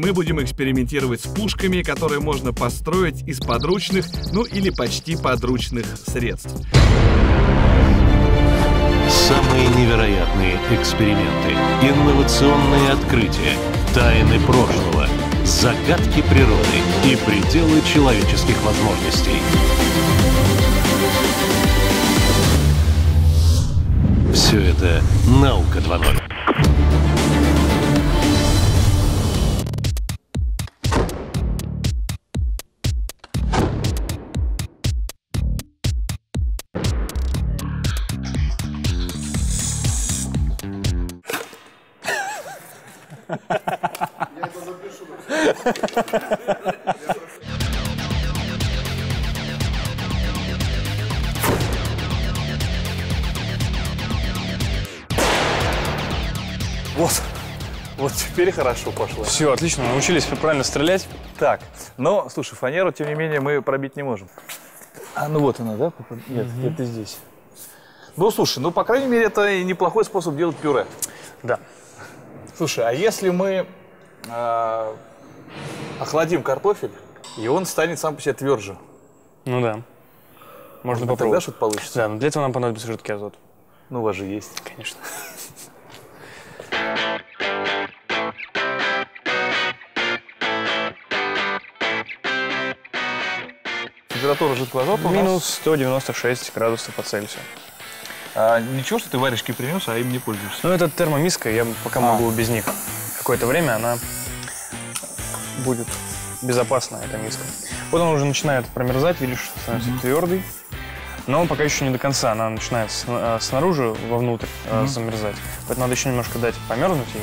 Мы будем экспериментировать с пушками, которые можно построить из подручных, ну или почти подручных средств. Самые невероятные эксперименты, инновационные открытия, тайны прошлого, загадки природы и пределы человеческих возможностей. Все это «Наука 2.0». Вот, вот теперь хорошо пошло. Все, отлично, научились правильно стрелять. Так, но, слушай, фанеру, тем не менее, мы пробить не можем. А, ну вот она, да? Нет, это здесь. Ну, слушай, ну, по крайней мере, это и неплохой способ делать пюре. Да. Слушай, а если мы а, охладим картофель, и он станет сам по себе тверже? Ну да. Можно Тогда попробовать. что-то получится? Да, но для этого нам понадобится жидкий азот. Ну, у вас же есть. Конечно. Температура жидкого азота Минус 196 градусов по Цельсию. А, ничего, что ты варежки принес, а им не пользуешься. Ну, это термомиска, я пока А. могу без них. Какое-то время она будет безопасна, эта миска. Вот она уже начинает промерзать, видишь, становится твердый. Но пока еще не до конца, она начинает э, снаружи вовнутрь э, замерзать. Поэтому надо еще немножко дать померзнуть ей.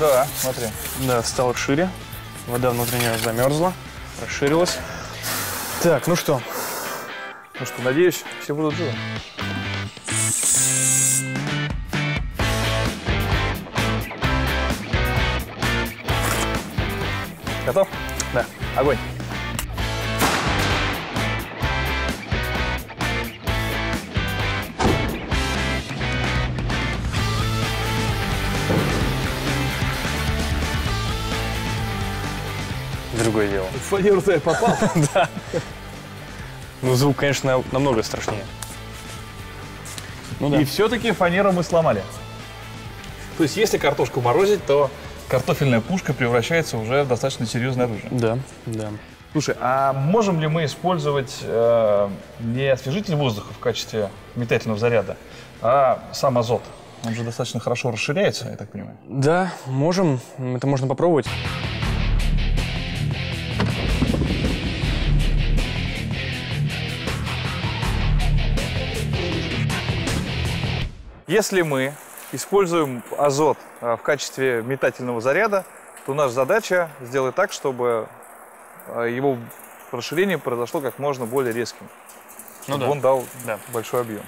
Да, смотри. Да, стало шире. Вода внутренняя замерзла, расширилась. Так, ну что, Ну что, надеюсь, все будут живы. Готов? да. Огонь. Другое дело. Фанеру я попал. Ну, звук, конечно, намного страшнее. Ну да. И все-таки фанеру мы сломали. То есть, если картошку морозить, то картофельная пушка превращается уже в достаточно серьезное оружие. Да, да. Слушай, а можем ли мы использовать э, не освежитель воздуха в качестве метательного заряда, а сам азот? Он же достаточно хорошо расширяется, я так понимаю. Да, можем. Это можно попробовать. Если мы используем азот э, в качестве метательного заряда, то наша задача сделать так, чтобы э, его расширение произошло как можно более резким. Ну чтобы да. он дал Да. большой объем.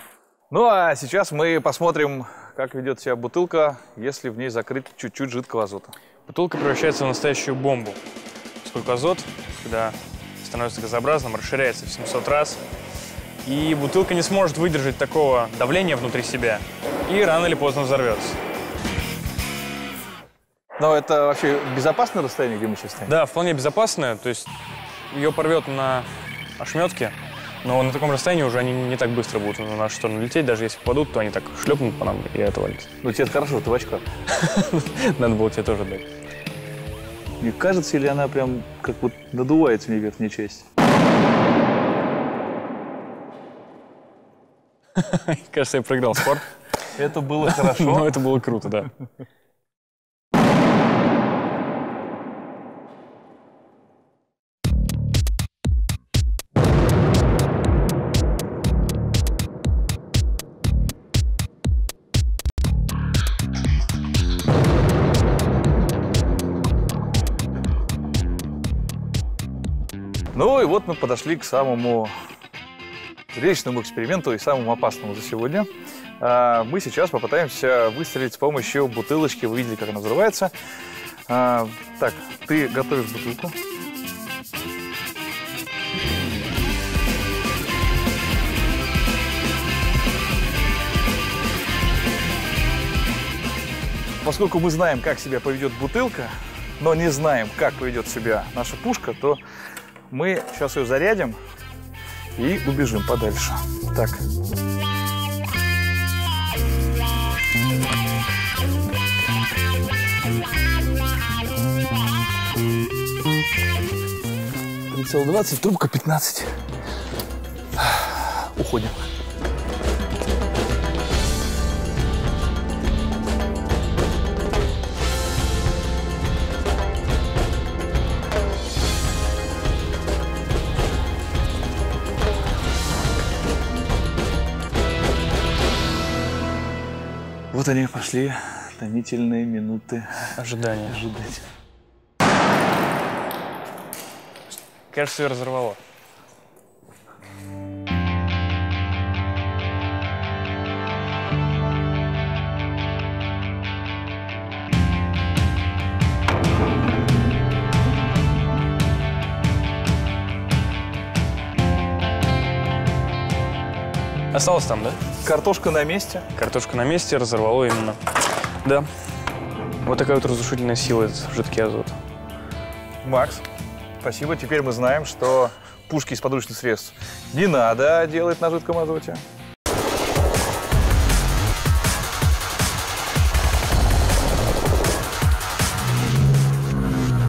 Ну а сейчас мы посмотрим, как ведет себя бутылка, если в ней закрыть чуть-чуть жидкого азота. Бутылка превращается в настоящую бомбу, поскольку азот, когда становится газообразным, расширяется в 700 раз, и бутылка не сможет выдержать такого давления внутри себя, и рано или поздно взорвется. Но это вообще безопасное расстояние, где мы сейчас стоим? Да, вполне безопасная, то есть ее порвет на ошметке, но на таком расстоянии уже они не так быстро будут на нашу сторону лететь, даже если попадут, то они так шлепнут по нам и отвалится. Ну тебе хорошо, ты в очках. Надо было тебе тоже дать. Не кажется ли она прям как вот надувается мне верхняя часть? Кажется, я проиграл спорт. Это было хорошо. Но это было круто, да. Ну и вот мы подошли к самому зрелищному эксперименту и самому опасному за сегодня. А, мы сейчас попытаемся выстрелить с помощью бутылочки. Вы видели, как она взрывается. А, так, ты готовишь бутылку. Поскольку мы знаем, как себя поведет бутылка, но не знаем, как поведет себя наша пушка, то мы сейчас ее зарядим, и убежим подальше. Так. Прицел 20, трубка 15. Уходим. Вот они пошли, томительные минуты Ожидание. ожидать. Кажется, ее разорвало. Осталось там, да? Картошка на месте. Картошка на месте, разорвало именно. Да. Вот такая вот разрушительная сила, этот жидкий азот. Макс, спасибо. Теперь мы знаем, что пушки из подручных средств не надо делать на жидком азоте.